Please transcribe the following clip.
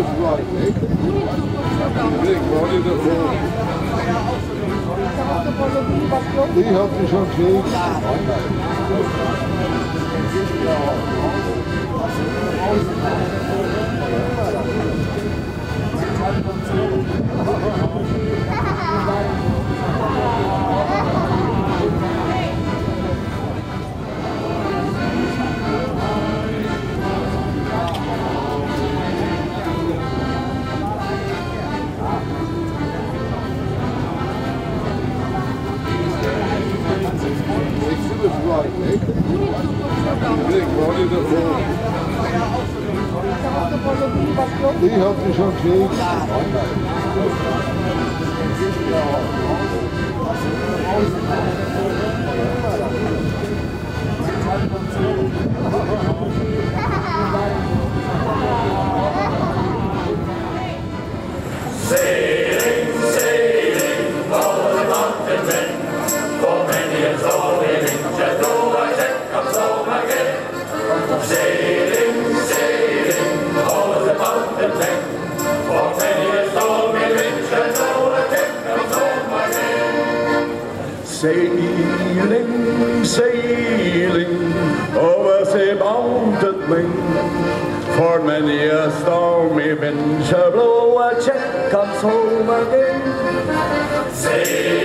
the frog, eh? Die hat mich schon gekriegt. Ich hab die schon gekriegt. Sailing, sailing over the mountain main. For many a stormy wind shall blow a check comes home again. Sailing,